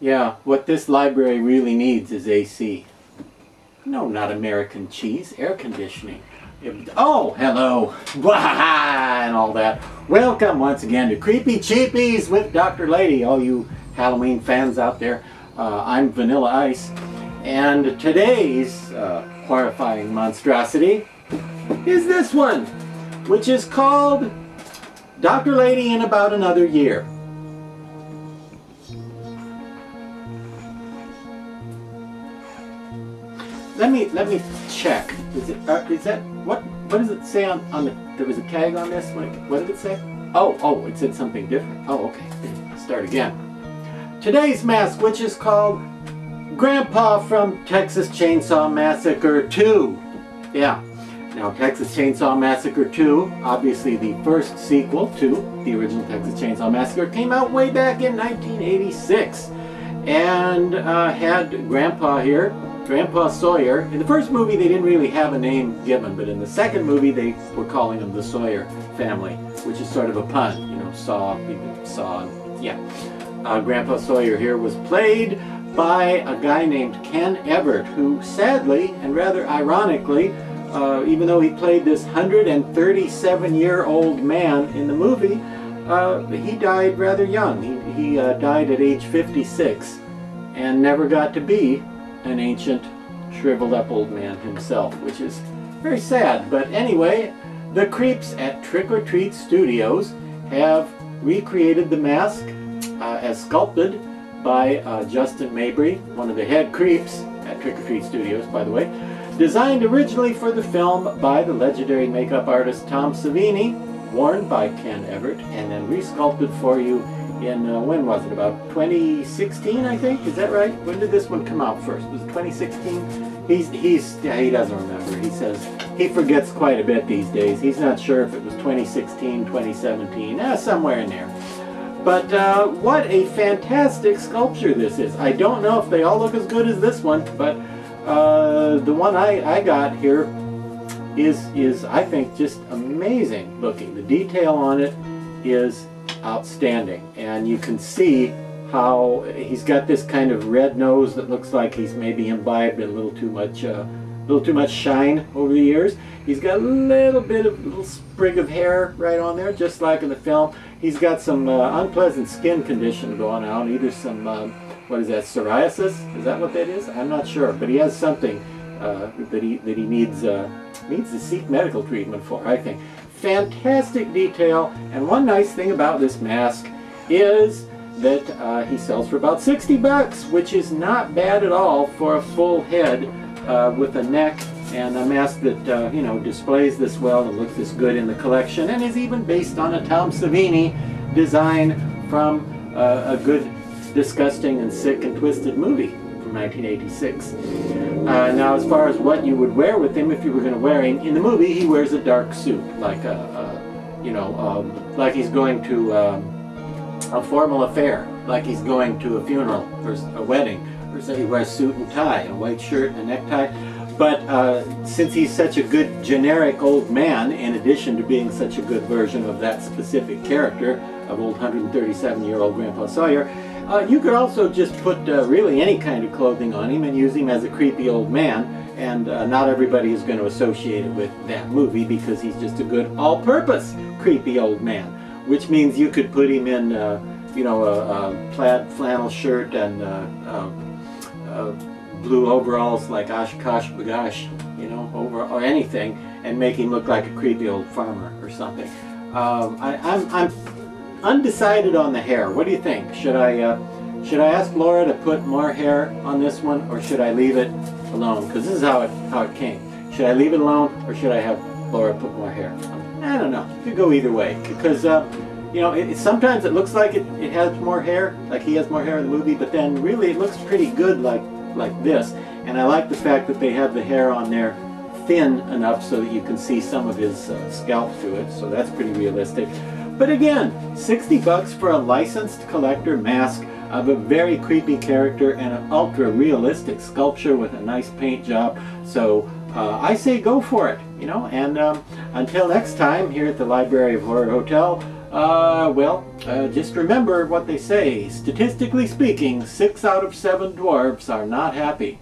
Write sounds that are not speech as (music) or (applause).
Yeah, what this library really needs is AC. No, not American cheese, air conditioning. It- oh, hello, (laughs) and all that. Welcome once again to Creepy Cheapies with Dr. Lady, all you Halloween fans out there. Uh, I'm Vanilla Ice, and today's uh, horrifying monstrosity is this one, which is called Dr. Lady in About Another Year. Let me let me check. Is it uh, is that what what does it say on on the there was a tag on this? What, what did it say? Oh oh it said something different. Oh okay. Start again. Today's mask, which is called Grandpa from Texas Chainsaw Massacre 2. Yeah. Now Texas Chainsaw Massacre 2, obviously the first sequel to the original Texas Chainsaw Massacre, came out way back in 1986 and uh, had Grandpa here, Grandpa Sawyer. In the first movie, they didn't really have a name given, but in the second movie, they were calling him the Sawyer family, which is sort of a pun, you know, Saw, Saw, yeah. Uh, Grandpa Sawyer here was played by a guy named Ken Evert, who sadly and rather ironically, uh, even though he played this 137 year old man in the movie, uh, he died rather young. He, he uh, died at age 56 and never got to be an ancient, shriveled up old man himself, which is very sad. But anyway, the creeps at Trick or Treat Studios have recreated the mask uh, as sculpted by uh, Justin Mabry, one of the head creeps at Trick or Treat Studios, by the way. Designed originally for the film by the legendary makeup artist Tom Savini, worn by Ken Evert, and then resculpted for you in, uh, when was it, about 2016, I think? Is that right? When did this one come out first? Was it 2016? He's, he's, yeah, he doesn't remember. He says he forgets quite a bit these days. He's not sure if it was 2016, 2017, eh, somewhere in there. But uh, what a fantastic sculpture this is. I don't know if they all look as good as this one, but uh, the one I, I got here is, is, I think, just amazing looking. The detail on it is outstanding. And you can see how he's got this kind of red nose that looks like he's maybe imbibed a little too much uh, a little too much shine over the years. He's got a little bit of little sprig of hair right on there, just like in the film. He's got some uh, unpleasant skin condition going on, either some, uh, what is that, psoriasis? Is that what that is? I'm not sure, but he has something uh, that he that he needs uh, needs to seek medical treatment for. I think. Fantastic detail, and one nice thing about this mask is that uh, he sells for about 60 bucks, which is not bad at all for a full head uh, with a neck and a mask that uh, you know displays this well and looks this good in the collection, and is even based on a Tom Savini design from uh, a good, disgusting, and sick and twisted movie from 1986. Uh, now, as far as what you would wear with him, if you were going to wear him in the movie, he wears a dark suit, like a, a you know, um, like he's going to um, a formal affair, like he's going to a funeral or a wedding, or say he wears suit and tie, a white shirt and a necktie. But uh, since he's such a good generic old man, in addition to being such a good version of that specific character of old 137-year-old Grandpa Sawyer, uh, you could also just put uh, really any kind of clothing on him and use him as a creepy old man, and uh, not everybody is going to associate it with that movie because he's just a good all-purpose creepy old man, which means you could put him in, uh, you know, a, a, plaid flannel shirt and uh, uh, blue overalls like OshKosh B'gosh, you know, over or anything, and make him look like a creepy old farmer or something. Um, I, I'm, I'm undecided on the hair. What do you think? Should I uh, should I ask Laura to put more hair on this one, or should I leave it alone? Because this is how it how it came. Should I leave it alone, or should I have Laura put more hair? I don't know. It could go either way. Because uh, you know, it, sometimes it looks like it, it has more hair, like he has more hair in the movie, but then really it looks pretty good like like this. And I like the fact that they have the hair on there thin enough so that you can see some of his uh, scalp through it. So that's pretty realistic. But again, 60 bucks for a licensed collector mask of a very creepy character and an ultra realistic sculpture with a nice paint job. So uh, I say go for it, you know. And um, until next time, here at the Library of Horror Hotel, Uh, well, uh, just remember what they say. Statistically speaking, six out of seven dwarves are not happy.